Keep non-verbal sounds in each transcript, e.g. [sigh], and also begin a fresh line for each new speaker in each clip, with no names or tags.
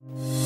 you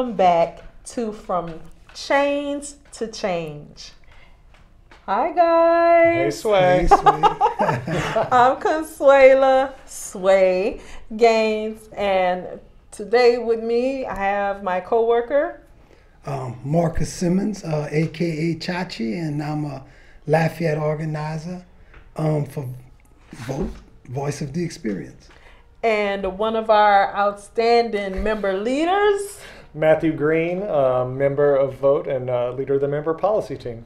welcome back to From Chains to Change. Hi guys.
Hey, Sway.
Hey, sweet. [laughs]
I'm Consuela Sway Gaines, and today with me I have my coworker.
um, Marcus Simmons, uh, aka Chachi, and I'm a Lafayette organizer um, for Vote, Voice of the Experience.
and one of our outstanding member leaders.
Matthew Green, uh, member of Vote and uh, leader of the member policy team.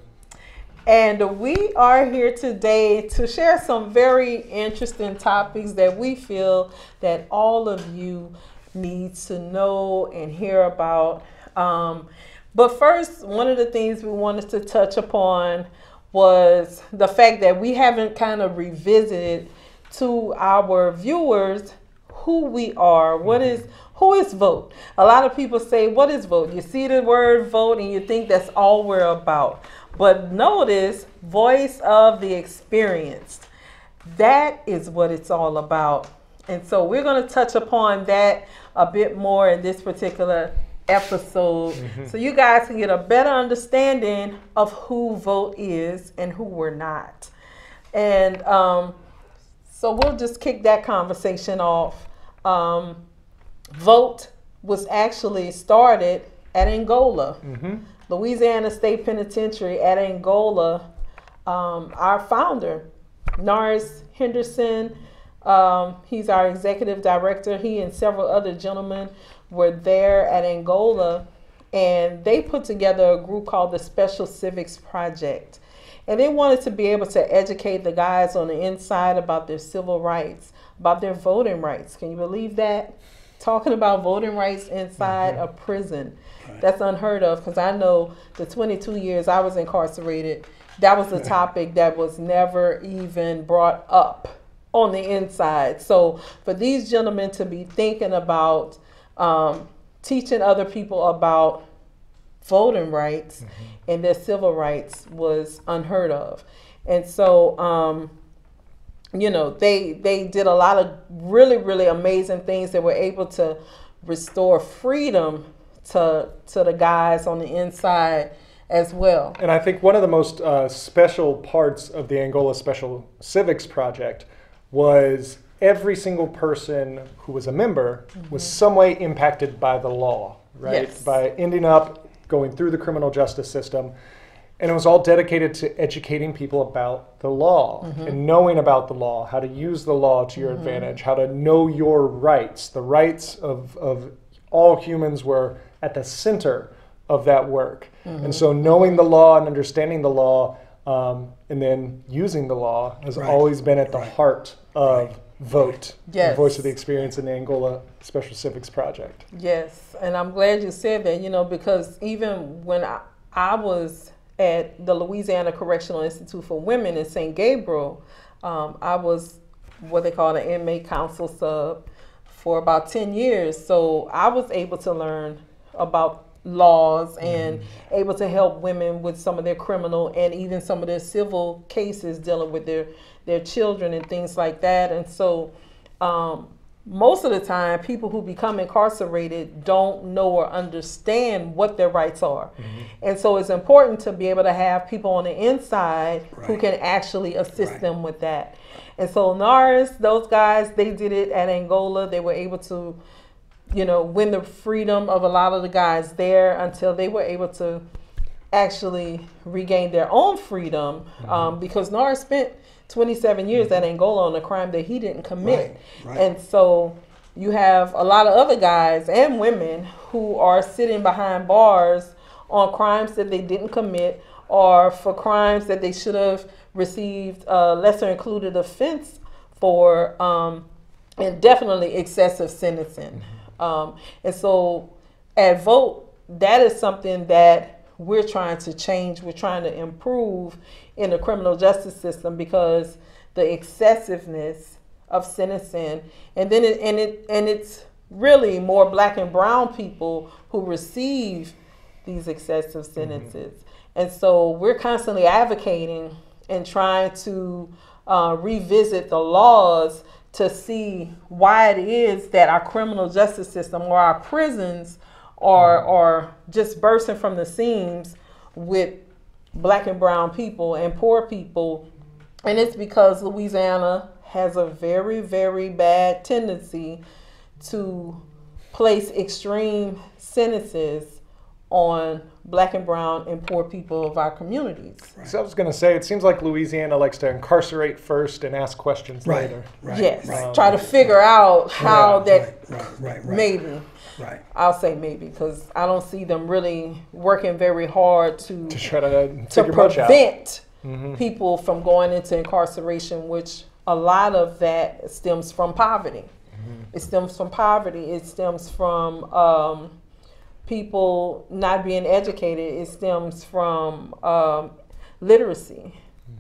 And we are here today to share some very interesting topics that we feel that all of you need to know and hear about. Um, but first, one of the things we wanted to touch upon was the fact that we haven't kind of revisited to our viewers who we are. What is who is vote? A lot of people say, "What is vote?" You see the word vote and you think that's all we're about. But notice, voice of the experienced. That is what it's all about. And so we're going to touch upon that a bit more in this particular episode so you guys can get a better understanding of who vote is and who we're not. And um, so we'll just kick that conversation off. Um, vote was actually started at Angola, Louisiana State Penitentiary at Angola. Um, our founder, Norris Henderson, um, he's our executive director. He and several other gentlemen were there at Angola, and they put together a group called the Special Civics Project. And they wanted to be able to educate the guys on the inside about their civil rights, about their voting rights. Can you believe that? Talking about voting rights inside a prison. That's unheard of because I know the 22 years I was incarcerated, that was a [laughs] topic that was never even brought up on the inside. So for these gentlemen to be thinking about um, teaching other people about voting rights and their civil rights was unheard of. And so, um, you know, they they did a lot of really really amazing things. They were able to restore freedom to to the guys on the inside as well.
And I think one of the most uh, special parts of the Angola Special Civics Project was every single person who was a member was some way impacted by the law, right?
Yes.
By ending up going through the criminal justice system. And it was all dedicated to educating people about the law mm-hmm. and knowing about the law, how to use the law to your mm-hmm. advantage, how to know your rights. The rights of, of all humans were at the center of that work. And mm-hmm. so knowing the law and understanding the law um, and then using the law has
Right.
always been at the heart of Vote, the Voice of the Experience in the Angola Special Civics Project.
Yes, and I'm glad you said that, you know, because even when I, I was at the Louisiana Correctional Institute for Women in St. Gabriel, um, I was what they call an inmate counsel sub for about 10 years. So I was able to learn about laws and able to help women with some of their criminal and even some of their civil cases dealing with their, their children and things like that. And so, um, most of the time, people who become incarcerated don't know or understand what their rights are. Mm-hmm. And so it's important to be able to have people on the inside right. who can actually assist right. them with that. And so Norris, those guys, they did it at Angola. They were able to, you know, win the freedom of a lot of the guys there until they were able to actually regain their own freedom mm-hmm. um, because Norris spent 27 years at Angola on a crime that he didn't commit. Right, right. And so you have a lot of other guys and women who are sitting behind bars on crimes that they didn't commit or for crimes that they should have received a lesser included offense for um, and definitely excessive sentencing. Mm-hmm. Um, and so at Vote, that is something that we're trying to change, we're trying to improve in the criminal justice system because the excessiveness of sentencing and then it, and it and it's really more black and brown people who receive these excessive mm-hmm. sentences mm-hmm. and so we're constantly advocating and trying to uh, revisit the laws to see why it is that our criminal justice system or our prisons are, are just bursting from the seams with black and brown people and poor people. And it's because Louisiana has a very, very bad tendency to place extreme sentences on black and brown and poor people of our communities.
Right. So I was going to say, it seems like Louisiana likes to incarcerate first and ask questions
right.
later.
Right. Yes, um, try to figure out how that maybe Right. I'll say maybe because I don't see them really working very hard to
to try to,
to prevent mm-hmm. people from going into incarceration, which a lot of that stems from poverty. Mm-hmm. It stems from poverty. It stems from um, people not being educated. It stems from um, literacy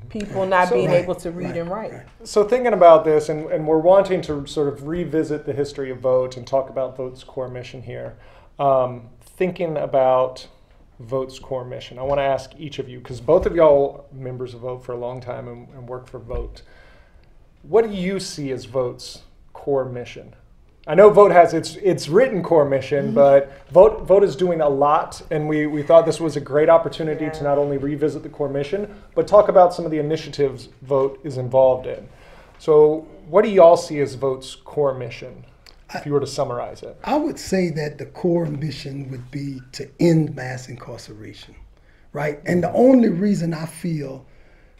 people not so, being right, able to read right, and write. Right.
So thinking about this, and, and we're wanting to sort of revisit the history of Vote and talk about Vote's core mission here. Um, thinking about Vote's core mission, I want to ask each of you, because both of y'all members of Vote for a long time and, and work for Vote. What do you see as Vote's core mission? I know Vote has its its written core mission, mm-hmm. but Vote Vote is doing a lot, and we, we thought this was a great opportunity yeah. to not only revisit the core mission, but talk about some of the initiatives Vote is involved in. So, what do y'all see as Vote's core mission, if you were to summarize it?
I would say that the core mission would be to end mass incarceration, right? And the only reason I feel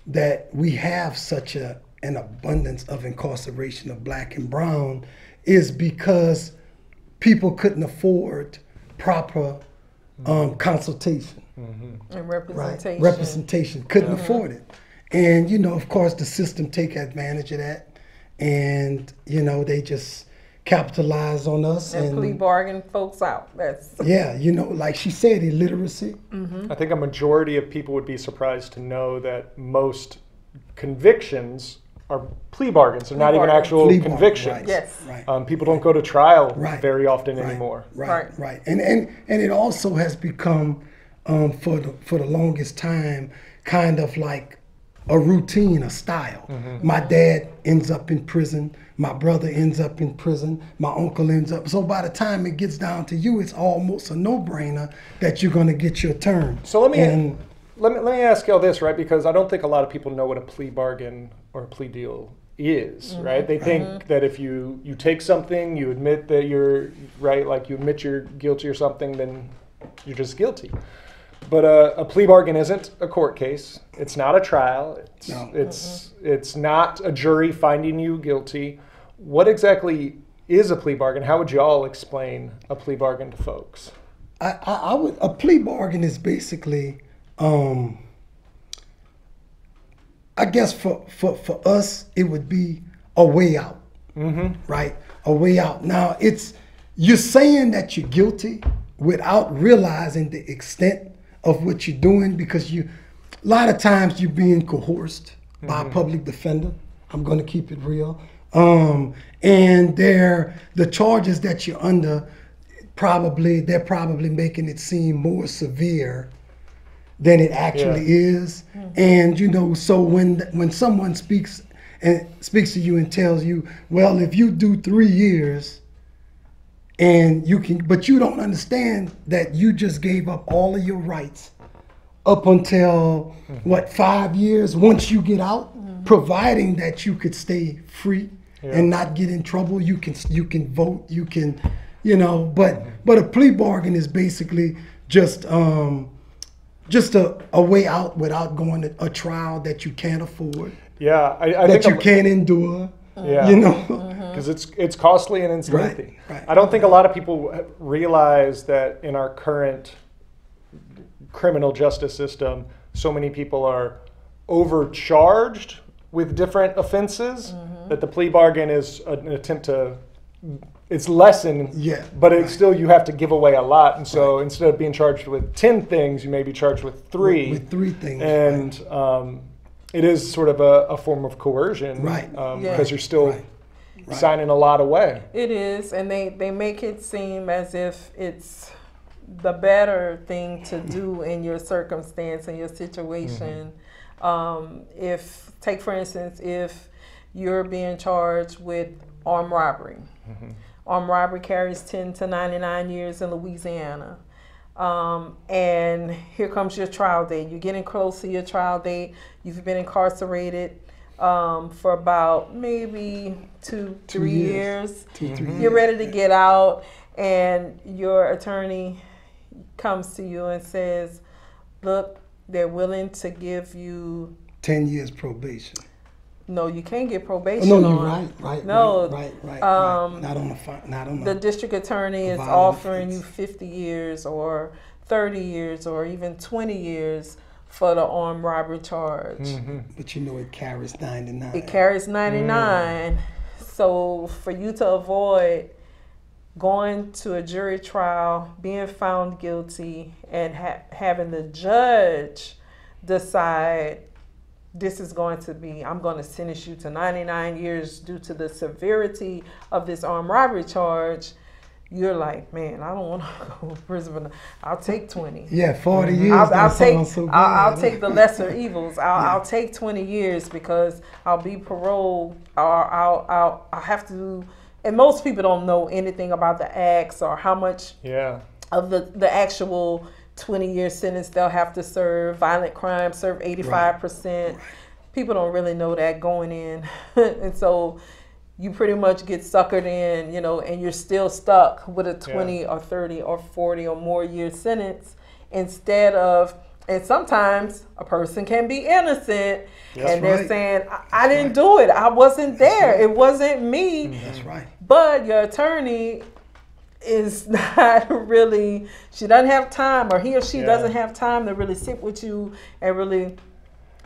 that we have such a an abundance of incarceration of black and brown is because people couldn't afford proper um, consultation
mm-hmm. and representation.
Right? Representation couldn't mm-hmm. afford it, and you know, of course, the system take advantage of that, and you know, they just capitalize on us
and, and plea bargain folks out. That's [laughs]
yeah, you know, like she said, illiteracy.
Mm-hmm. I think a majority of people would be surprised to know that most convictions are plea bargains. They're plea not even actual plea convictions.
Right. Yes.
Right. Um, people don't go to trial right. very often
right.
anymore.
Right. Right. Right. And and and it also has become um, for the for the longest time kind of like a routine, a style. Mm-hmm. My dad ends up in prison. My brother ends up in prison. My uncle ends up. So by the time it gets down to you, it's almost a no-brainer that you're going to get your turn.
So let me. And, let me, let me ask y'all this, right? Because I don't think a lot of people know what a plea bargain or a plea deal is, mm-hmm. right? They think mm-hmm. that if you, you take something, you admit that you're, right, like you admit you're guilty or something, then you're just guilty. But a, a plea bargain isn't a court case. It's not a trial. It's, no. it's, mm-hmm. it's not a jury finding you guilty. What exactly is a plea bargain? How would you all explain a plea bargain to folks?
I, I, I would, a plea bargain is basically um, I guess for, for, for us, it would be a way out, mm-hmm. right? A way out. Now, it's you're saying that you're guilty without realizing the extent of what you're doing because you, a lot of times you're being coerced mm-hmm. by a mm-hmm. public defender. I'm going to keep it real. Um, and they're the charges that you're under probably they're probably making it seem more severe than it actually yeah. is. Mm-hmm. And you know, so when when someone speaks and speaks to you and tells you, well, if you do three years, and you can, but you don't understand that you just gave up all of your rights up until what five years once you get out, providing that you could stay free and not get in trouble. You can you can vote. You can, you know. But but a plea bargain is basically just um, just a, a way out without going to a trial that you can't afford,
Yeah, I, I
that
think
you
a-
can't endure.
Yeah.
You know. [laughs]
because it's it's costly and it's
Right,
lengthy.
right.
I don't think a lot of people realize that in our current criminal justice system, so many people are overcharged with different offenses
Mm-hmm.
that the plea bargain is an attempt to it's lessen
Yeah,
but it's
right.
still you have to give away a lot and so instead of being charged with 10 things you may be charged with three
With three things.
and um, it is sort of a, a form of coercion
Right.
um,
Yeah.
because you're still
Right. Right.
signing a lot away
It is, and they, they make it seem as if it's the better thing to do in your circumstance and your situation. Um, if, take for instance, if you're being charged with armed robbery, armed robbery carries 10 to 99 years in Louisiana. Um, and here comes your trial date. You're getting close to your trial date. You've been incarcerated um, for about maybe two,
Two
three
years.
years.
Two, three
You're ready to get out, and your attorney comes to you and says, Look, they're willing to give you.
Ten years probation.
No, you can't get
Oh,
probation.
no, you're
on.
right, right,
No,
right, right, right.
um,
right. Not on the fi- not on
the
the.
district attorney is
Violent
offering you 50 years or 30 years or even 20 years for the armed robbery charge.
Mm-hmm.
But you know it carries ninety nine.
It carries 99. So for you to avoid going to a jury trial, being found guilty, and ha- having the judge decide this is going to be, I'm going to sentence you to 99 years due to the severity of this armed robbery charge. You're like, man, I don't want to [laughs] go to prison. for I'll take 20.
Yeah, 40 mm-hmm. years.
I'll, I'll take
sound so
I'll, I'll take the lesser [laughs] evils. I'll, I'll take twenty years because I'll be paroled. Or I'll I'll I have to. And most people don't know anything about the acts or how much
yeah
of the the actual twenty year sentence they'll have to serve. Violent crime serve eighty five percent. People don't really know that going in, [laughs] and so you pretty much get suckered in, you know, and you're still stuck with a 20 or 30 or 40 or more year sentence instead of, and sometimes a person can be innocent and they're
right.
saying, I, I didn't do it. I wasn't there. It wasn't me.
That's right.
But your attorney is [laughs] not really, she doesn't have time, or he or she
Yeah.
doesn't have time to really sit with you and really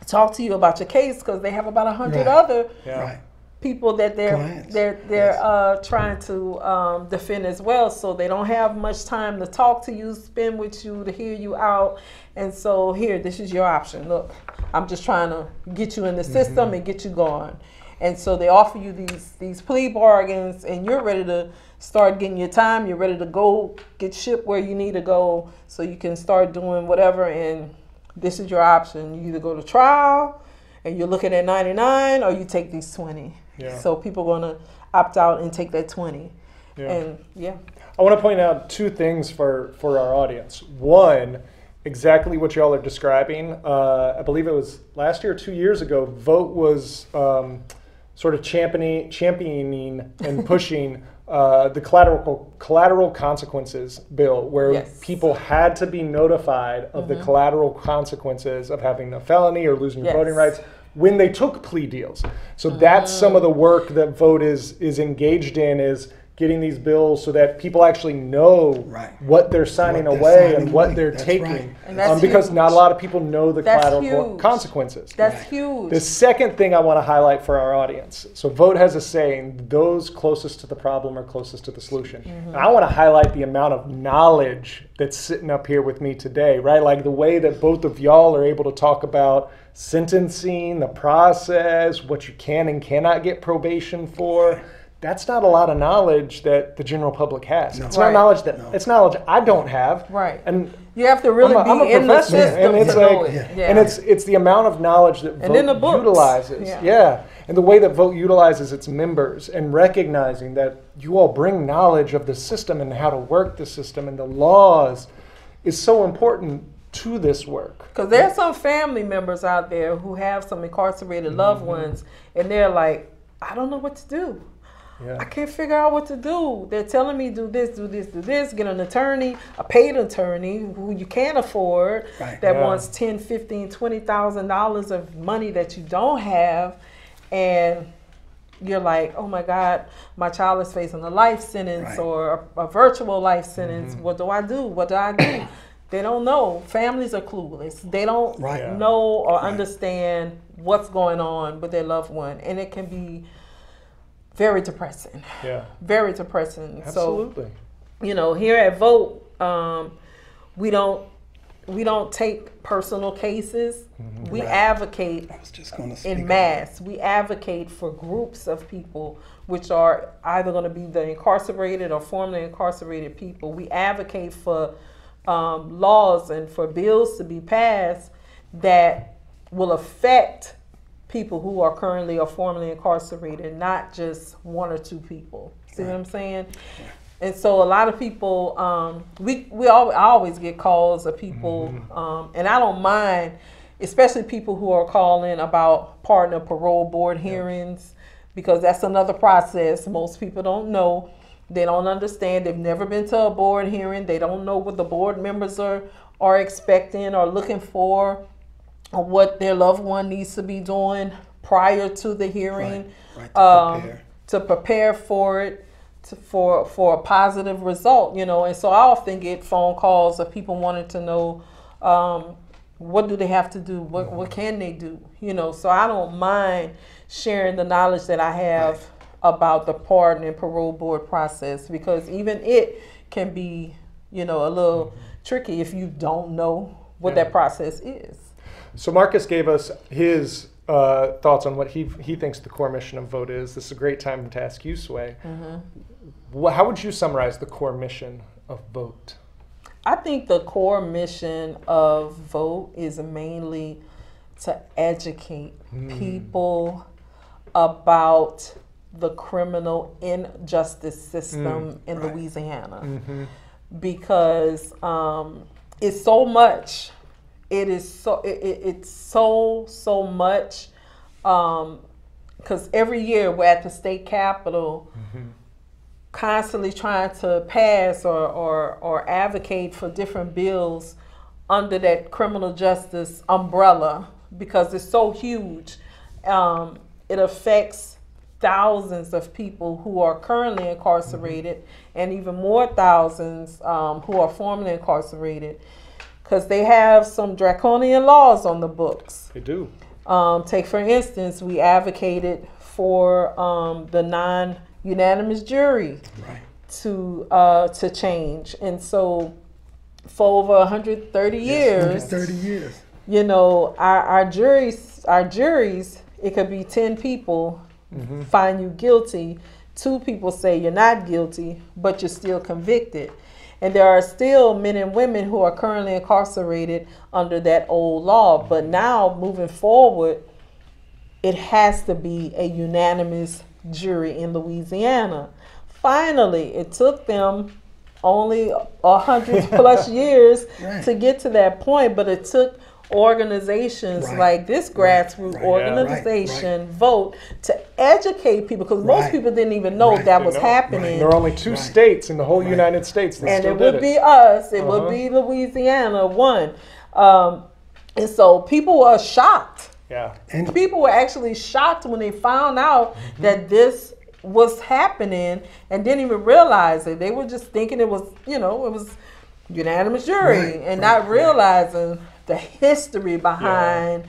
talk to you about your case because they have about a hundred
Right.
other
yeah
Right.
people that they're
Clients.
they're they're
Yes.
uh, trying to um, defend as well. So they don't have much time to talk to you, spend with you, to hear you out. And so here, this is your option. Look, I'm just trying to get you in the system and get you going. And so they offer you these these plea bargains, and you're ready to start getting your time. You're ready to go get shipped where you need to go, so you can start doing whatever. And this is your option. You either go to trial, and you're looking at 99, or you take these 20.
Yeah.
So people are gonna opt out and take that 20.
Yeah.
And yeah,
I want to point out two things for, for our audience. One, exactly what y'all are describing. Uh, I believe it was last year or two years ago, Vote was um, sort of championing, championing and [laughs] pushing uh, the collateral, collateral consequences bill, where
Yes.
people had to be notified of the collateral consequences of having a felony or losing your voting rights when they took plea deals. So that's some of the work that Vote is is engaged in is getting these bills so that people actually know
Right.
what they're signing
What they're
away
signing
and what
away.
they're
That's
taking.
right.
And that's
um, because
huge.
not a lot of people know the
That's
collateral
huge.
consequences.
that's
Right.
huge.
The second thing I want to highlight for our audience so, Vote has a saying those closest to the problem are closest to the solution. And I want to highlight the amount of knowledge that's sitting up here with me today, right? Like the way that both of y'all are able to talk about sentencing, the process, what you can and cannot get probation for. That's not a lot of knowledge that the general public has.
No.
It's not knowledge that
No.
it's knowledge I don't have.
Right.
And
You have to really
I'm a, I'm
be
a
in the
professor,
system
and it's like,
it.
yeah.
Yeah.
and it's it's the amount of knowledge that vote
the books.
utilizes.
Yeah.
Yeah. and the way that vote utilizes its members, and recognizing that you all bring knowledge of the system and how to work the system and the laws, is so important to this work.
Because there's some family members out there who have some incarcerated loved
Mm-hmm.
ones, and they're like, I don't know what to do. I can't figure out what to do. They're telling me do this, do this, do this, get an attorney, a paid attorney who you can't afford
Right.
that
Yeah.
wants 10, 15, 20,000 dollars of money that you don't have and you're like, "Oh my god, my child is facing a life sentence
Right.
or a, a virtual life sentence.
Mm-hmm.
What do I do? What do I do?" [coughs] they don't know. Families are clueless. They don't
Right.
Know or understand what's going on with their loved one and it can be very depressing
yeah,
very depressing.
absolutely.
So you know, here at Vote, um, we don't we don't take personal cases. We
Right.
advocate
just going to
in
on
mass. We advocate for groups of people, which are either going to be the incarcerated or formerly incarcerated people. We advocate for um, laws and for bills to be passed that will affect people who are currently or formerly incarcerated, not just one or two people. See what I'm saying? And so a lot of people, um, we we al- I always get calls of people, um, and I don't mind, especially people who are calling about partner parole board hearings, because that's another process. Most people don't know, they don't understand. They've never been to a board hearing. They don't know what the board members are are expecting or looking for, or what their loved one needs to be doing prior to the hearing
Right, to
um,
prepare.
to prepare for it to, for for a positive result you know? And so i often get phone calls of people wanting to know um, what do they have to do? What, what can they do? You know so i don't mind sharing the knowledge that i have about the pardon and parole board process because even it can be you know a little tricky if you don't know what
Yeah.
that process is
So Marcus gave us his uh, thoughts on what he he thinks the core mission of Vote is. This is a great time to ask you, Sway. Wha- How would you summarize the core mission of Vote?
I think the core mission of Vote is mainly to educate people about the criminal injustice system in
right.
Louisiana because um, it's so much. It is so it, it, it's so so much because every year we're at the state capitol constantly trying to pass or, or, or advocate for different bills under that criminal justice umbrella because it's so huge. Um, it affects thousands of people who are currently incarcerated and even more thousands um, who are formerly incarcerated because they have some draconian laws on the books.
They do.
Um, take for instance, we advocated for um, the non-unanimous jury
Right.
to uh, to change, and so for over 130 years,
30 years.
you know, our, our juries, our juries, it could be 10 people find you guilty, two people say you're not guilty, but you're still convicted. And there are still men and women who are currently incarcerated under that old law. But now, moving forward, it has to be a unanimous jury in Louisiana. Finally, it took them only a hundred [laughs] plus years
Right.
to get to that point, but it took organizations
Right.
like this grassroots
Right.
Yeah.
organization vote to educate people because most people didn't even know
Right.
that was
know.
happening
There are only two
Right.
states in the whole
Right.
United States that
and
still
it
did
would
it.
be us. It
Uh-huh.
would be Louisiana one, um, and so people were shocked.
yeah.
And
People were actually shocked when they found out
Mm-hmm.
that this was happening and didn't even realize it. They were just thinking it was, you know, it was unanimous jury
Right,
and
right,
not
right.
realizing the history behind,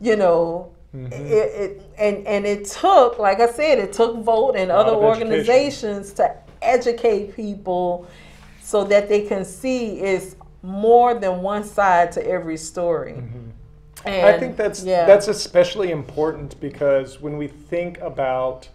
you know,
Mm-hmm.
it, it and and it took, like I said, it took vote and other organizations to educate people so that they can see it's more than one side to every story.
Mm-hmm. I think that's
yeah.
that's especially important because when we think about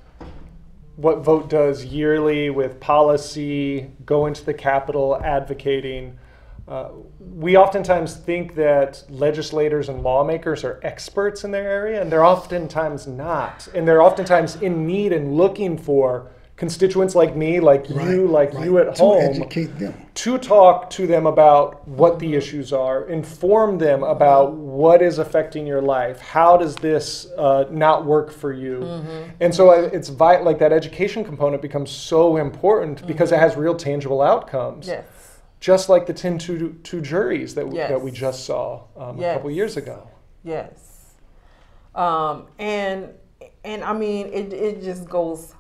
what vote does yearly with policy, going to the Capitol, advocating, Uh, we oftentimes think that legislators and lawmakers are experts in their area, and they're oftentimes not. And they're oftentimes in need and looking for constituents like me, like
Right,
you, like
right.
you at
to
home,
educate them.
to talk to them about what the issues are, inform them about what is affecting your life, how does this uh, not work for you, and so I- it's vi- like that education component becomes so important because it has real tangible outcomes,
Yes.
Just like the 10 to, to juries that, w- that we just saw um, a couple years ago.
Yes. Um, and and I mean it, it just goes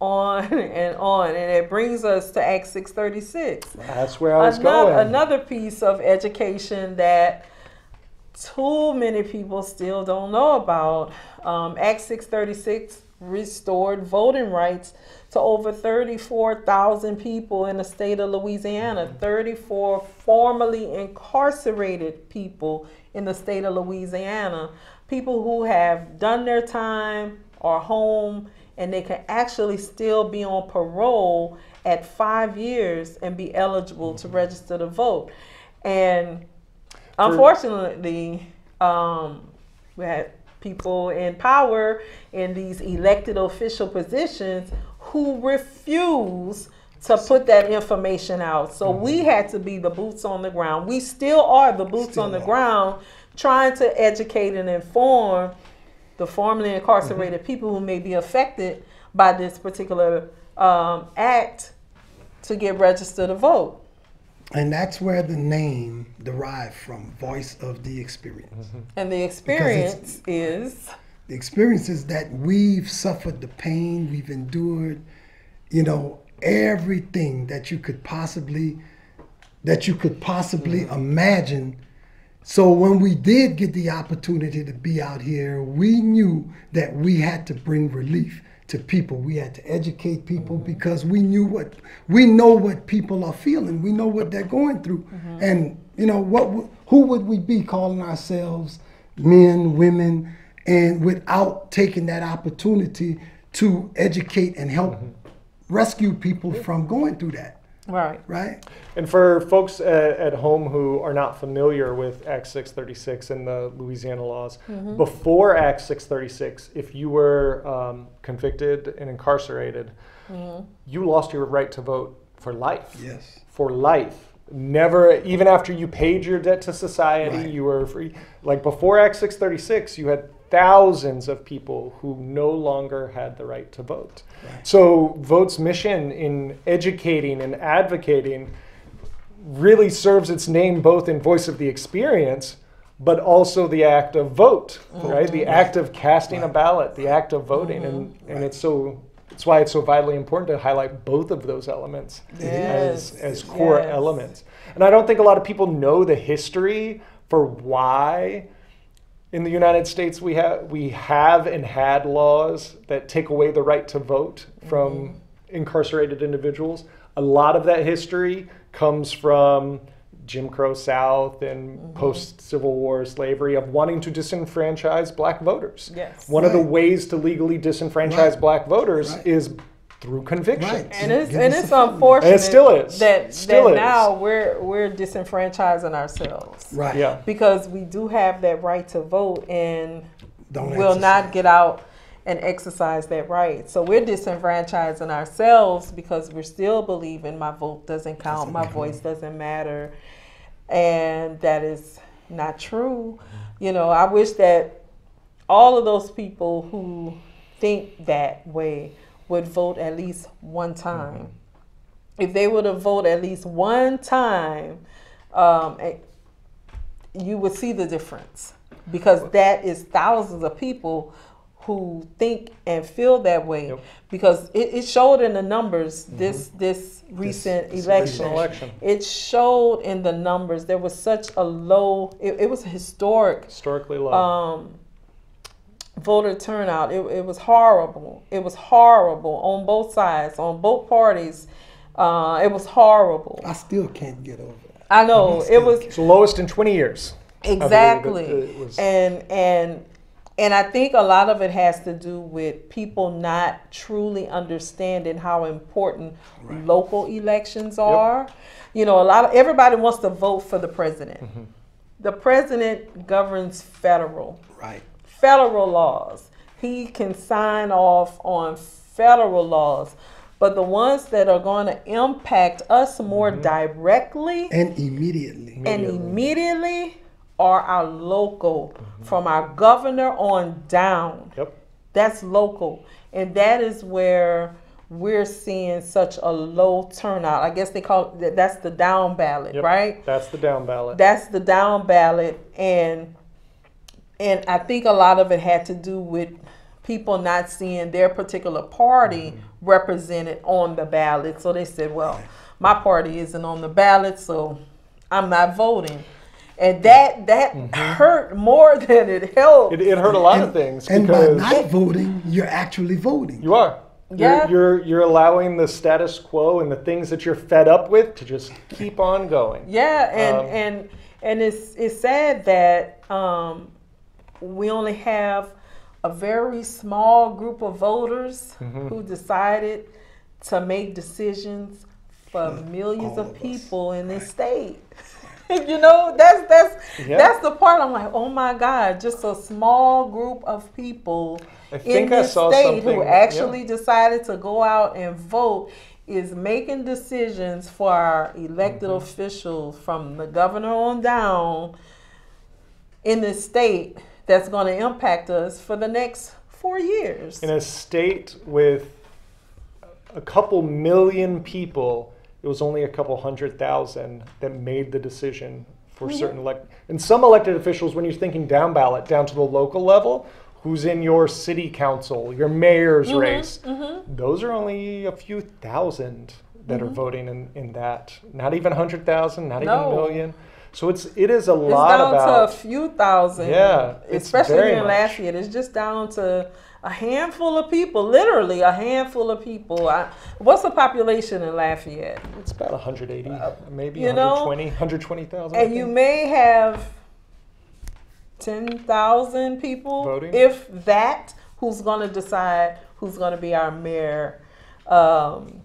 on [laughs] and on and it brings us to Act 636.
That's where I was
another,
going.
another piece of education that too many people still don't know about. Um, Act 636 restored voting rights to over 34,000 people in the state of Louisiana, 34 formerly incarcerated people in the state of Louisiana, people who have done their time, are home, and they can actually still be on parole at five years and be eligible to register to vote. And unfortunately, um, we had people in power in these elected official positions who refuse to put that information out. So mm-hmm. we had to be the boots on the ground. We still are the boots
Still
on the
are.
ground trying to educate and inform the formerly incarcerated mm-hmm. people who may be affected by this particular um, act to get registered to vote.
And that's where the name derived from, voice of the experience. Mm-hmm.
And the experience is
The experience is that we've suffered the pain, we've endured, you know, everything that you could possibly that you could possibly mm-hmm. imagine. So when we did get the opportunity to be out here, we knew that we had to bring relief to people. We had to educate people mm-hmm. because we knew what we know what people are feeling. We know what they're going through. Mm-hmm. And you know what who would we be calling ourselves men, women and without taking that opportunity to educate and help mm-hmm. rescue people from going through that,
right.
right?
And for folks at, at home who are not familiar with Act 636 and the Louisiana laws, mm-hmm. before Act 636, if you were um, convicted and incarcerated, mm-hmm. you lost your right to vote for life.
Yes.
For life. Never, even after you paid your debt to society,
Right.
you were free. Like before Act 636, you had thousands of people who no longer had the right to vote. So, Vote's mission in educating and advocating really serves its name both in voice of the experience but also the act of vote right? The act of casting a ballot the act of voting. Mm-hmm. And, and it's so it's why it's so vitally important to highlight both of those elements as, as core
yes.
elements. And i don't think a lot of people know the history for why in the United States, we have we have and had laws that take away the right to vote from mm-hmm. incarcerated individuals. A lot of that history comes from Jim Crow South and mm-hmm. post Civil War slavery of wanting to disenfranchise black voters.
Yes.
One of the ways to legally disenfranchise
Right.
black voters
Right.
is through conviction.
Right.
And it's and it's unfortunate
And it still is.
that
Still
that
is.
now we're we're disenfranchising ourselves.
Right.
Yeah.
Because we do have that right to vote and
Don't
will not get out and exercise that right. So we're disenfranchising ourselves because we're still believing my vote doesn't count,
Doesn't
my
count.
voice doesn't matter. And that is not true. You know, I wish that all of those people who think that way would vote at least one time. If they were to vote at least one time, um, you would see the difference because that is thousands of people who think and feel that way
Yep.
because it, it showed in the numbers this this recent
this
election.
election.
it showed in the numbers there was such a low it, it was historic
Historically low.
um, voter turnout. It, it was horrible. It was horrible on both sides, on both parties. Uh, it was horrible.
I still can't get over that.
I know it was
it's the lowest in 20 years. it-
exactly,
it was-
and and And I think a lot of it has to do with people not truly understanding how important local elections are. You know, a lot of everybody wants to vote for the president. The president governs federal
Right.
Federal laws. He can sign off on federal laws. But the ones that are going to impact us more mm-hmm. directly
And immediately.
and immediately are our local, mm-hmm. from our governor on down.
Yep.
That's local. And that is where we're seeing such a low turnout. I guess they call it, that's the down ballot,
Yep.
right?
That's the down ballot.
That's the down ballot and and I think a lot of it had to do with people not seeing their particular party represented on the ballot. So they said, well, my party isn't on the ballot, so I'm not voting. And that that hurt more [laughs] than it helped.
it, it hurt a lot of things
And by not voting, you're actually voting.
you are.
Yeah.
You're, you're you're allowing the status quo and the things that you're fed up with to just keep on going.
Yeah, and
Um,
and and it's it's sad that um, we only have a very small group of voters
Mm-hmm.
who decided to make decisions for millions
all
of
of
people in this state. [laughs] you know, that's that's
Yeah.
that's the part I'm like, oh my God, just a small group of people
I
in this state who
yeah.
actually decided to go out and vote is making decisions for our elected
Mm-hmm.
officials from the governor on down in this state that's going to impact us for the next four years.
in a state with a couple million people, it was only a couple hundred thousand that made the decision for mm-hmm. certain elect. And some elected officials, when you're thinking down ballot, down to the local level, who's in your city council, your mayor's mm-hmm, race, mm-hmm. those are only a few thousand that are voting in, in that. Not even hundred thousand, not
No.
even a million. So it's it is a
it's
lot
down
about
to a few thousand.
Yeah, it's
especially
very
here in
much.
Lafayette. It's just down to a handful of people, literally a handful of people. I, what's the population in Lafayette?
it's about 180, maybe
Uh, you know,
120, 120,000.
And you may have 10,000 people,
Voting?
if that, who's going to decide who's going to be our mayor um,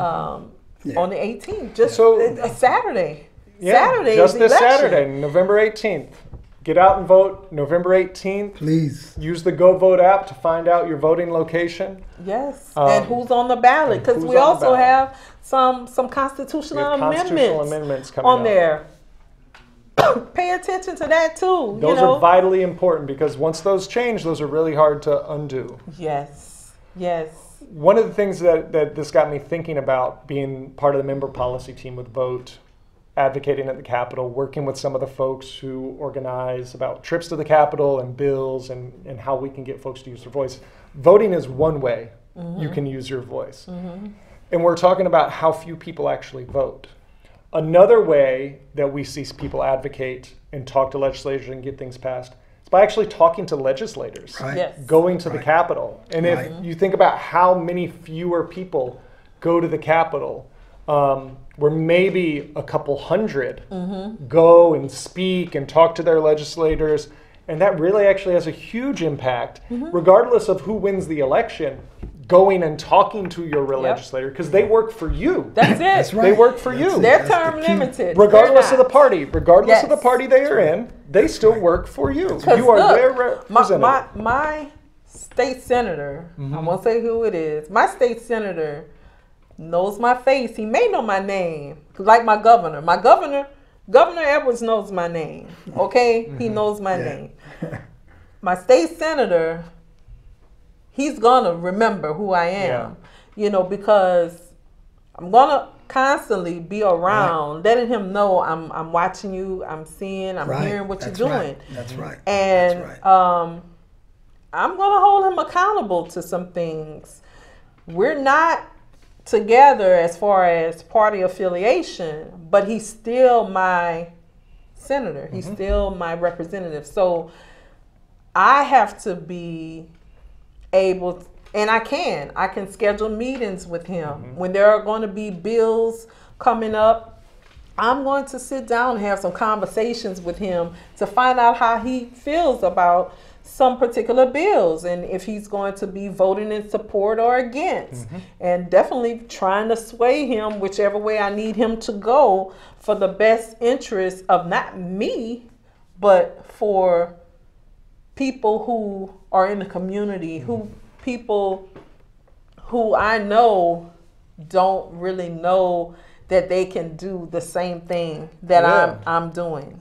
um,
Yeah.
on the 18th. Just
So-
a Saturday.
Yeah,
Saturday
just this
election.
Saturday, November 18th. Get out and vote November 18th.
Please.
Use the GeauxVote app to find out your voting location.
Yes,
Um,
and who's on the ballot? Because we also have some some constitutional
have constitutional
amendments,
amendments coming
on
up.
there. [coughs] Pay attention to that too.
Those
you know?
are vitally important because once those change, those are really hard to undo.
yes, yes.
One of the things that, that this got me thinking about being part of the member policy team with Vote, advocating at the Capitol, working with some of the folks who organize about trips to the Capitol and bills and, and how we can get folks to use their voice. Voting is one way you can use your voice. And we're talking about how few people actually vote. Another way that we see people advocate and talk to legislators and get things passed is by actually talking to legislators
Right.
Yes.
going to the
Right.
Capitol. And if you think about how many fewer people go to the Capitol, um, where maybe a couple 100
Mm-hmm.
go and speak and talk to their legislators, and that really actually has a huge impact,
Mm-hmm.
regardless of who wins the election. Going and talking to your legislator because they work for you.
That's it.
That's right.
They work for
That's
you.
it.
They're
That's the
term limited.
regardless of the party, regardless of the party they are in, they still work for you. You are
look,
their representative.
my, my state senator, I won't say who it is, my state senator knows my face. He may know my name, like my governor. My governor, Governor Edwards knows my name, okay? [laughs] He knows my
Yeah.
name. [laughs] My state senator, he's gonna remember who I am,
Yeah.
you know, because I'm gonna constantly be around, letting him know I'm I'm watching you, I'm seeing, I'm
Right.
hearing what
That's
you're
right.
doing.
That's right.
And
That's right.
um, I'm going to hold him accountable to some things. We're not together as far as party affiliation, but he's still my senator. He's
Mm-hmm.
still my representative. So I have to be able, and I can, I can schedule meetings with him when there are going to be bills coming up. I'm going to sit down and have some conversations with him to find out how he feels about some particular bills and if he's going to be voting in support or against
Mm-hmm.
and definitely trying to sway him whichever way I need him to go for the best interest of not me but for people who are in the community who people who I know don't really know that they can do the same thing that
Yeah.
I'm I'm doing.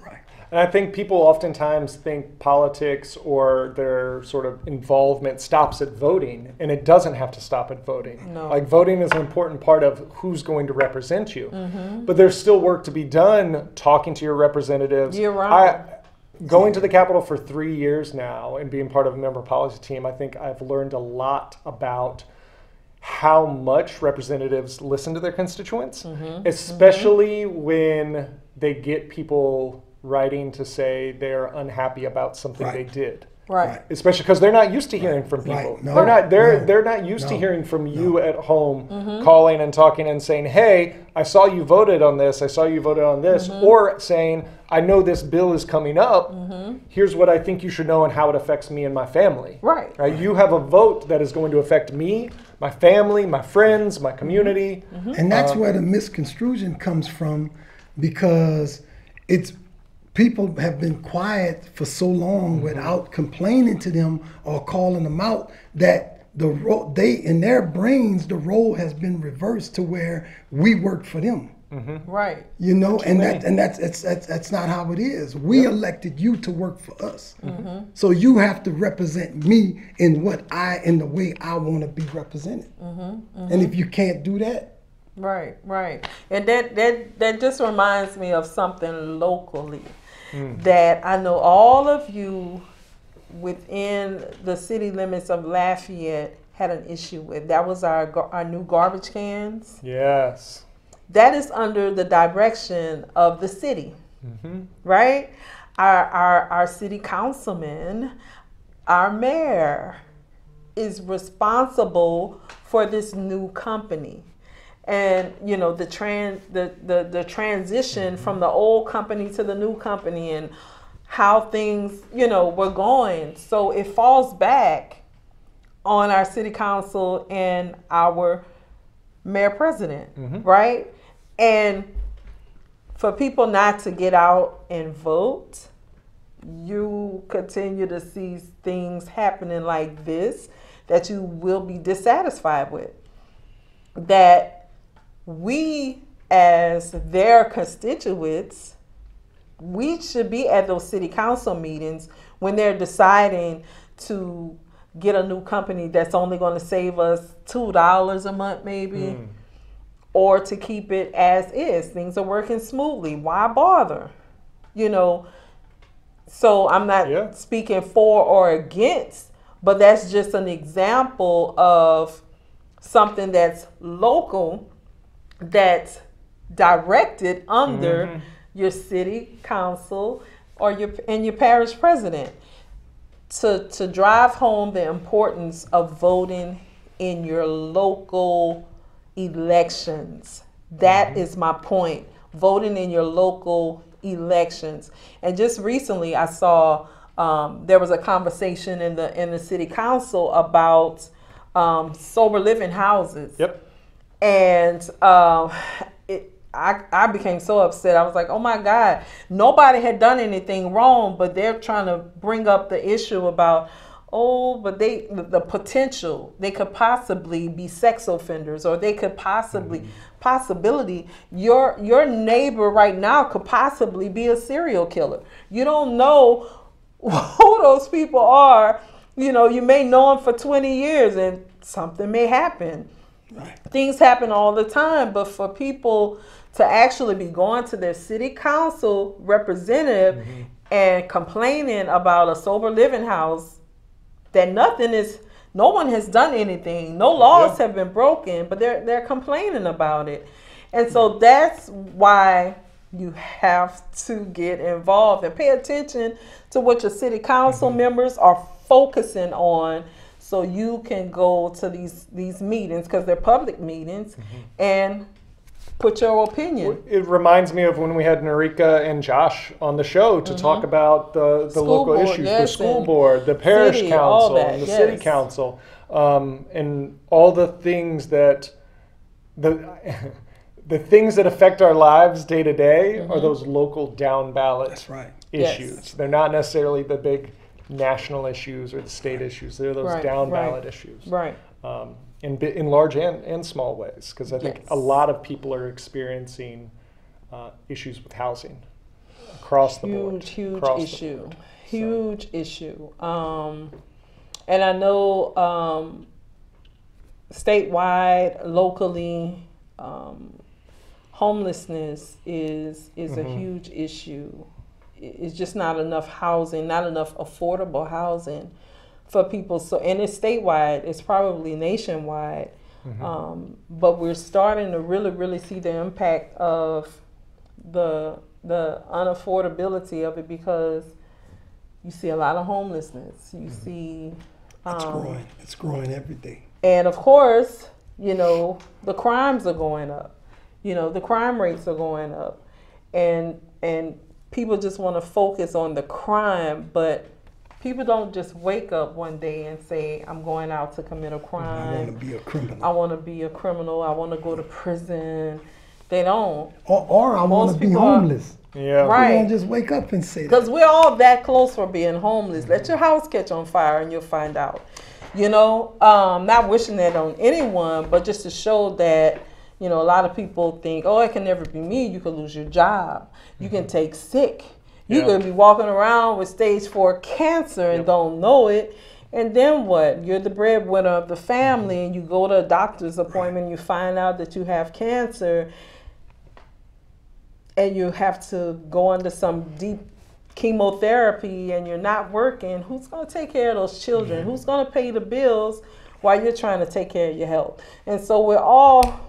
And I think people oftentimes think politics or their sort of involvement stops at voting, and it doesn't have to stop at voting.
No.
Like voting is an important part of who's going to represent you,
Mm-hmm.
but there's still work to be done talking to your representatives.
Year-round.
I, going to the Capitol for three years now and being part of a member policy team, I think I've learned a lot about how much representatives listen to their constituents,
Mm-hmm.
especially when they get people writing to say they're unhappy about something
Right.
they did.
Right.
Especially because they're not used to hearing from
Right.
people.
No.
They're not. They're
No.
they're not used to hearing from you at home,
Mm-hmm.
calling and talking and saying, "Hey, I saw you voted on this. I saw you voted on this,"
Mm-hmm.
or saying, "I know this bill is coming up.
Mm-hmm.
Here's what I think you should know and how it affects me and my family."
Right.
Right? You have a vote that is going to affect me, my family, my friends, my community.
And that's
Uh,
where the misconstruction comes from because it's people have been quiet for so long
Mm-hmm.
without complaining to them or calling them out that the ro- they in their brains the role has been reversed to where we work for them. Mm-hmm.
Right.
you know and
many.
that and that's that's that's, that's not how it is. We elected you to work for us. Mm-hmm. So you have to represent me in what i in the way i want to be represented. Mm-hmm. And if you can't do that
Right, right. And that that that just reminds me of something locally Mm. that I know all of you within the city limits of Lafayette had an issue with. That was our our new garbage cans.
Yes.
That is under the direction of the city. Mm-hmm. Right? Our our our city councilman, our mayor is responsible for this new company and you know the trans the, the the transition mm-hmm. from the old company to the new company and how things you know were going. So it falls back on our city council and our mayor president mm-hmm. right? And for people not to get out and vote you continue to see things happening like this that you will be dissatisfied with. That we, as their constituents, we should be at those city council meetings when they're deciding to get a new company that's only going to save us $2 a month, maybe, hmm. or to keep it as is. Things are working smoothly. Why bother? You know, so I'm not
Yeah.
speaking for or against, but that's just an example of something that's local that's directed under your city council or your and your parish president to to drive home the importance of voting in your local elections. That is my point. Voting in your local elections. And just recently, I saw um, there was a conversation in the in the city council about um, sober living houses
Yep.
And um, it, I, I became so upset. I was like, oh my God, nobody had done anything wrong, but they're trying to bring up the issue about, oh, but they, the, the potential, they could possibly be sex offenders or they could possibly, possibility, your, your neighbor right now could possibly be a serial killer. You don't know [laughs] who those people are. You know, you may know them for 20 years and something may happen things happen all the time but for people to actually be going to their city council representative mm-hmm. and complaining about a sober living house that nothing is no one has done anything no laws
Yeah.
have been broken but they're they're complaining about it. And so mm-hmm. that's why you have to get involved and pay attention to what your city council mm-hmm. members are focusing on so you can go to these these meetings because they're public meetings and put your opinion.
It reminds me of when we had Narika and Josh on the show to talk about the, the
School
local
board,
issues, the school board, the parish
city,
council,
that,
and the city council, um, and all the things that the [laughs] the things that affect our lives day to day
Mm-hmm.
are those local down ballot
That's right.
Yes.
issues. They're not necessarily the big national issues or the state issues. They're those
Right,
down
right.
ballot issues
Right.
um, in, bi- in large and, and small ways, because I think
Yes.
a lot of people are experiencing uh, issues with housing across the board.
huge, huge issue.
board.
Huge issue. Um, and I know um, statewide, locally, um, homelessness is is a
Mhm.
huge issue. It's just not enough housing, not enough affordable housing for people. So, and it's statewide. It's probably nationwide.
Mhm.
Um, but we're starting to really, really see the impact of the the unaffordability of it because you see a lot of homelessness. You see,
It's
um,
growing. It's growing every day.
and of course, you know the crimes are going up. You know the crime rates are going up, and and people just want to focus on the crime, but people don't just wake up one day and say, "I'm going out to commit a
I want
crime."
to be a criminal.
I want to be a criminal. I want to go to prison. They don't.
or, or I want to be
people are-
homeless.
Yeah.
Right.
You don't just wake up and say that.
Because we're all that close for being homeless. Let your house catch on fire and you'll find out. You know, um, not wishing that on anyone, but just to show that, you know, a lot of people think, oh, it can never be me. You could lose your job. You can mm-hmm. take sick. You
Yeah.
could be walking around with stage four cancer and
Yep.
don't know it. And then what? You're the breadwinner of the family mm-hmm. and you go to a doctor's appointment you find out that you have cancer and you have to go under some deep chemotherapy and you're not working, who's going to take care of those children? Mm-hmm. Who's going to pay the bills while you're trying to take care of your health? And so we're all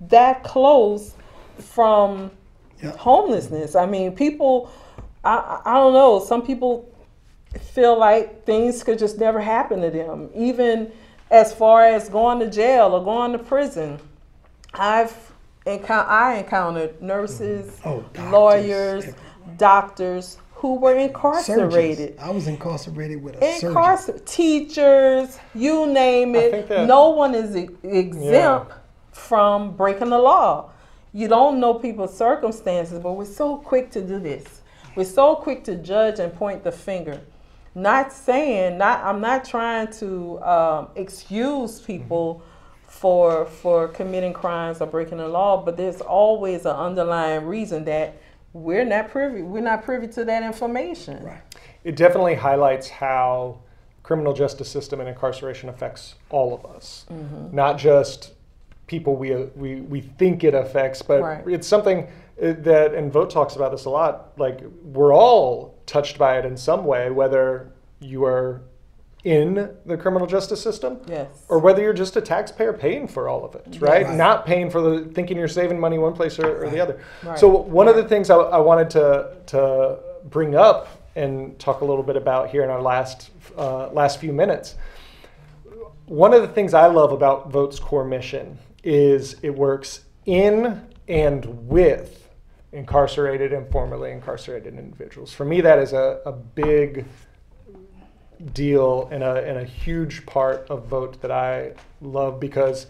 that close from
Yeah.
homelessness. I mean, people, I, I I don't know, some people feel like things could just never happen to them, even as far as going to jail or going to prison. I've encou- I encountered nurses, mm-hmm.
Oh, doctors,
lawyers,
everyone.
doctors who were incarcerated.
Surgeons. I was incarcerated with a surgeon.
Teachers, you name it.
that-
no one is e- exempt from breaking the law. You don't know people's circumstances, but we're so quick to do this. We're so quick to judge and point the finger. Not saying, not I'm not trying to um, excuse people for for committing crimes or breaking the law, but there's always an underlying reason that we're not privy. We're not privy to that information.
Right.
It definitely highlights how criminal justice system and incarceration affects all of us,
Mm-hmm.
not just people we, we, we think it affects, but
Right.
it's something uh, that, and Vote talks about this a lot, like we're all touched by it in some way, whether you are in the criminal justice system
Yes.
or whether you're just a taxpayer paying for all of it, right?
Right.
Not paying for the thinking you're saving money one place or, or the other.
Right.
So one of the things I, I wanted to to bring up and talk a little bit about here in our last uh, last few minutes. One of the things I love about Vote's core mission is it works in and with incarcerated and formerly incarcerated individuals. For me, that is a, a big deal and a, and a huge part of vote that I love because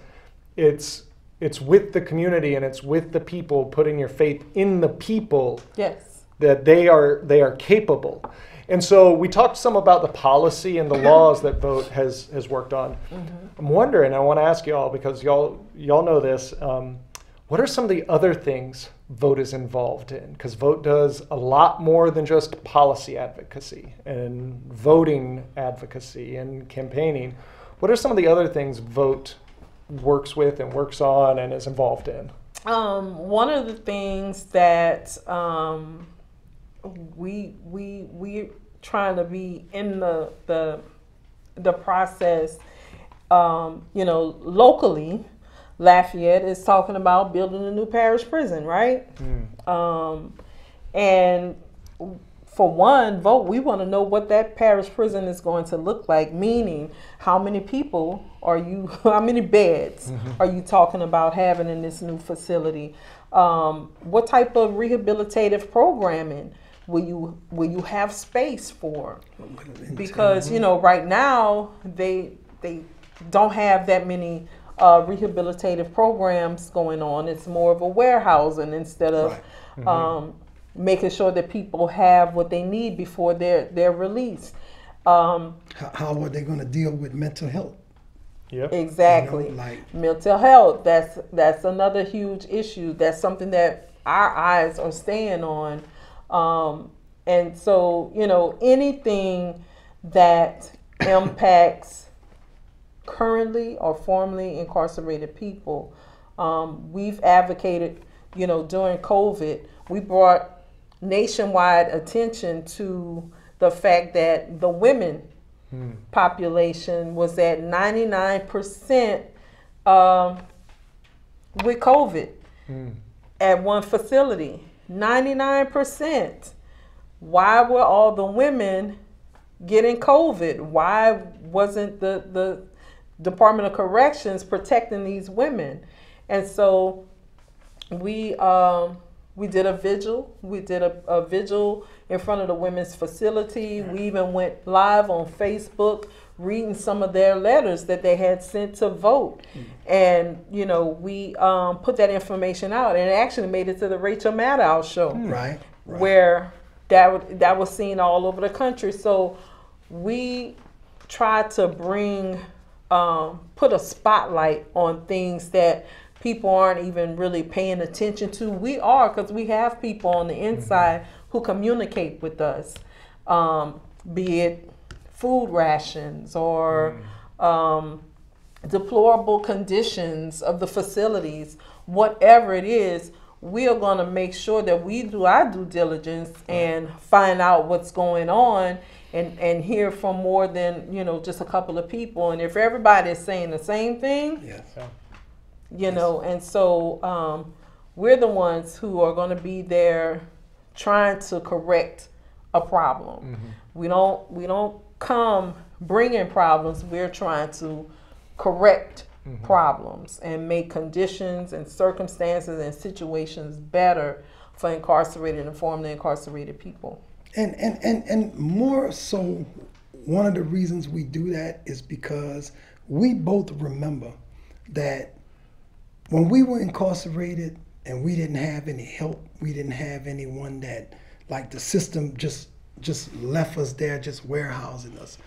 it's it's with the community and it's with the people putting your faith in the people
Yes.
that they are they are capable. And so we talked some about the policy and the laws that Vote has has worked on. I'm wondering, I want to ask y'all because y'all y'all know this. Um, what are some of the other things Vote is involved in? Because Vote does a lot more than just policy advocacy and voting advocacy and campaigning. What are some of the other things Vote works with and works on and is involved in?
Um, one of the things that um, we we we trying to be in the the the process, um, you know, locally. Lafayette is talking about building a new parish prison, right? Um, and for one, vote. We want to know what that parish prison is going to look like. Meaning, how many people are you? [laughs] How many beds are you talking about having in this new facility? Um, what type of rehabilitative programming will you will you have space for? Because you know, right now they they don't have that many uh, rehabilitative programs going on. It's more of a warehousing instead of um, making sure that people have what they need before they're they're released. Um,
How, how are they going to deal with mental health?
Yep.
exactly.
You know, like-
mental health. That's that's another huge issue. That's something that our eyes are staying on. Um, and so, you know, anything that [coughs] impacts currently or formerly incarcerated people, um, we've advocated, you know, during COVID, we brought nationwide attention to the fact that the women population was at 99% um, with COVID at one facility. 99%. Why were all the women getting COVID? Why wasn't the, the Department of Corrections protecting these women? And so we um, we did a vigil. We did a, a vigil in front of the women's facility. We even went live on Facebook reading some of their letters that they had sent to vote. And, you know, we um, put that information out and it actually made it to the Rachel Maddow show
Right. right.
where that that was seen all over the country. So we tried to bring um, put a spotlight on things that people aren't even really paying attention to. We are because we have people on the inside who communicate with us, um, be it food rations or um, deplorable conditions of the facilities, whatever it is, we are going to make sure that we do our due diligence and find out what's going on and, and hear from more than, you know, just a couple of people. And if everybody is saying the same thing,
Yes.
you know, and so um, we're the ones who are going to be there trying to correct a problem. We don't we don't come bringing problems. We're trying to correct mm-hmm. problems and make conditions and circumstances and situations better for incarcerated and formerly incarcerated people.
And, and, and, and more so, one of the reasons we do that is because we both remember that when we were incarcerated and we didn't have any help, we didn't have anyone that, like the system just just left us there, just warehousing us.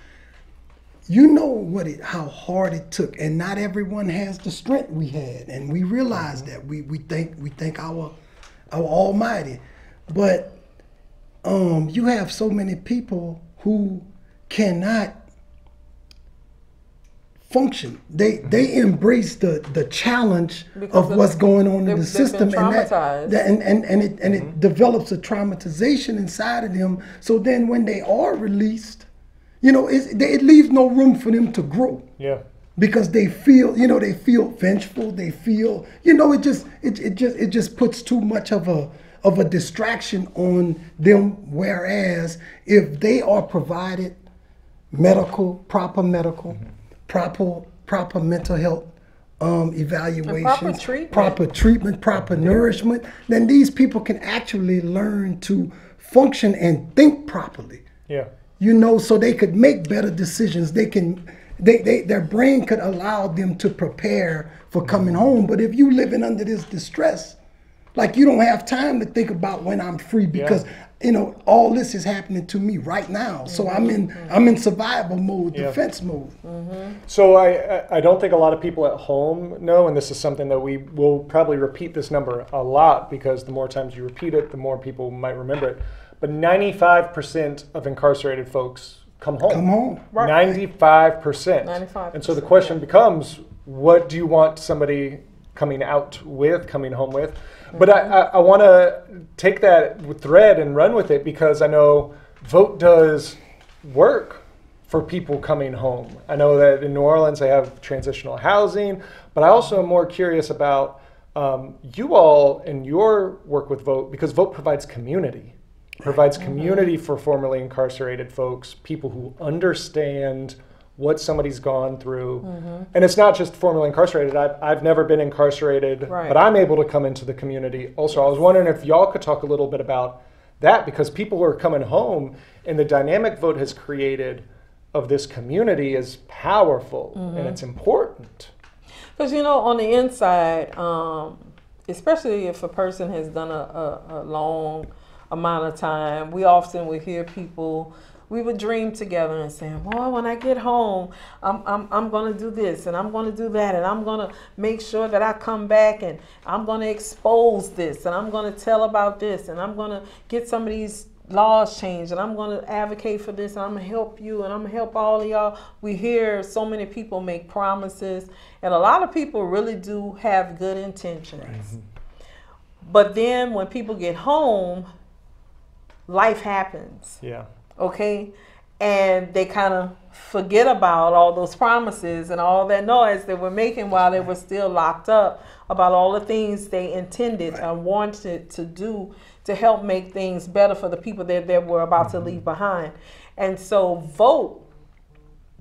You know what it, how hard it took, and not everyone has the strength we had, and we realize that. We we think we think our our Almighty, but um, you have so many people who cannot function. They they embrace the the challenge
Because
of
of-
what's going on in the
they've been
system, and that, that- and and and it and it mm-hmm. develops a traumatization inside of them. So then when they are released, you know, it, it leaves no room for them to grow
Yeah.
because they feel you know they feel vengeful they feel you know it just it, it just it just puts too much of a of a distraction on them whereas if they are provided medical proper medical mm-hmm. Proper proper mental health um, evaluation
treatment.
proper treatment proper nourishment then these people can actually learn to function and think properly
Yeah.
you know, so they could make better decisions. They can, they, they their brain could allow them to prepare for coming home. But if you living under this distress, like you don't have time to think about when I'm free because you know all this is happening to me right now. So I'm in mm-hmm. I'm in survival mode,
Yeah.
defense mode. Mm-hmm.
So I, I- I don't think a lot of people at home know, and this is something that we will probably repeat this number a lot because the more times you repeat it, the more people might remember it. But 95% of incarcerated folks come home.
Come home.
Right.
95%.
95%,
And so the question becomes, what do you want somebody coming out with, coming home with? But I, I, I want to take that thread and run with it because I know Vote does work for people coming home. I know that in New Orleans they have transitional housing, but I also am more curious about um, you all and your work with Vote because Vote provides community. provides community for formerly incarcerated folks, people who understand what somebody's gone through. And it's not just formerly incarcerated. I've, I've never been incarcerated,
Right.
but I'm able to come into the community. Also, I was wondering if y'all could talk a little bit about that because people are coming home and the dynamic vote has created of this community is powerful and it's important.
Because you know, on the inside, um, especially if a person has done a, a, a long amount of time, we often would hear people. We would dream together and saying, "Boy, when I get home, I'm I'm I'm gonna do this and I'm gonna do that and I'm gonna make sure that I come back and I'm gonna expose this and I'm gonna tell about this and I'm gonna get some of these laws changed and I'm going to advocate for this and I'm going to help you and I'm going to help all of y'all. We hear so many people make promises and a lot of people really do have good intentions. Mm-hmm. But then when people get home, life happens
Yeah.
Okay? And they kind of forget about all those promises and all that noise they were making while they were still locked up about all the things they intended and wanted to do to help make things better for the people that they were about to mm-hmm. leave behind. And so, vote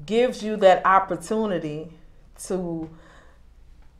gives you that opportunity to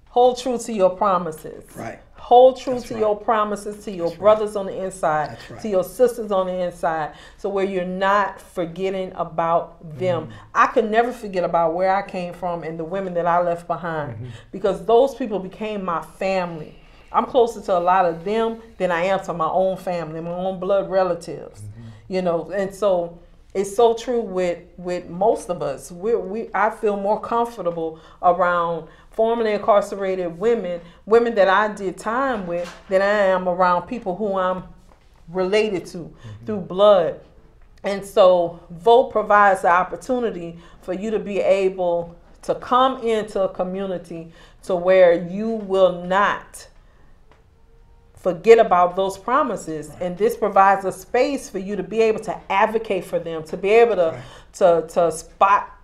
hold true to your promises.
Right.
Hold true
That's
to
right.
your promises to your brothers on the inside,
right.
to your sisters on the inside, so where you're not forgetting about them.
Mm-hmm.
I could never forget about where I came from and the women that I left behind
Mm-hmm.
because those people became my family. I'm closer to a lot of them than I am to my own family, my own blood relatives.
Mm-hmm.
You know, and so it's so true with with most of us. We we I feel more comfortable around formerly incarcerated women, women that I did time with, than I am around people who I'm related to mm-hmm. through blood. And so vote provides the opportunity for you to be able to come into a community to where you will not forget about those promises. And this provides a space for you to be able to advocate for them to be able to to to spot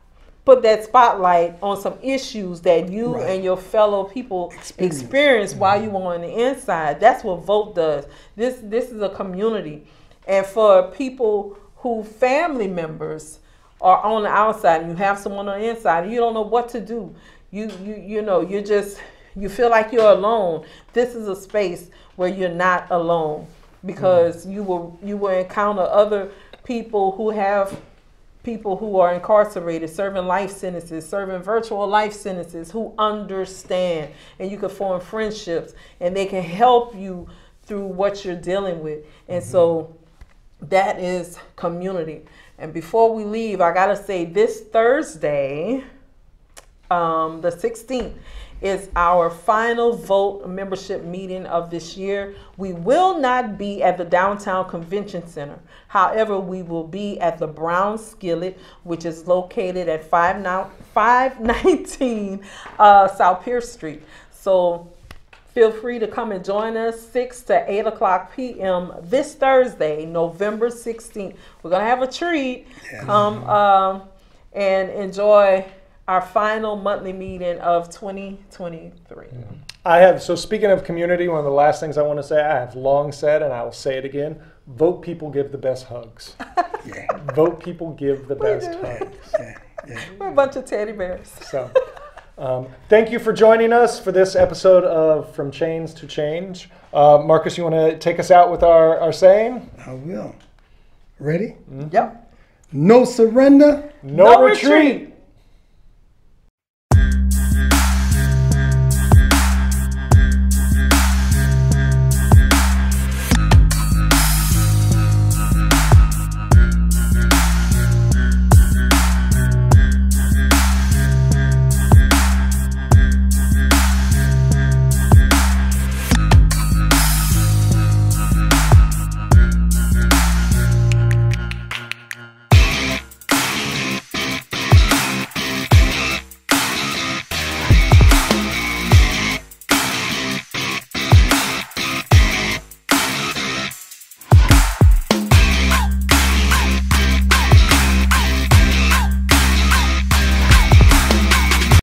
put that spotlight on some issues that you
Right.
and your fellow people
Experience.
experience mm-hmm. while you were on the inside. That's what vote does. This this is a community. And for people who family members are on the outside and you have someone on the inside and you don't know what to do. You you you know you just you feel like you're alone. This is a space where you're not alone because you will you will encounter other people who have people who are incarcerated serving life sentences serving virtual life sentences who understand and you can form friendships and they can help you through what you're dealing with. And so that is community. And before we leave i gotta say this thursday um, the 16th is our final vote membership meeting of this year. We will not be at the downtown convention center. However, we will be at the Brown Skillet, which is located at 5 now- 519 [laughs] uh, South Pierce Street. So feel free to come and join us 6 to 8 o'clock p.m. this Thursday, November 16th. We're going to have a treat. Come um, and enjoy our final monthly meeting of 2023.
I have, so speaking of community, one of the last things I want to say, I have long said, and I will say it again vote people give the best hugs. [laughs]
Yeah.
vote people give the best
do.
hugs.
Yeah. Yeah.
We're a bunch of teddy bears.
So, um, thank you for joining us for this episode of From Chains to Change. Uh, Marcus, you want to take us out with our, our saying?
I will. Ready?
Yep.
No surrender.
No,
No
retreat.
retreat.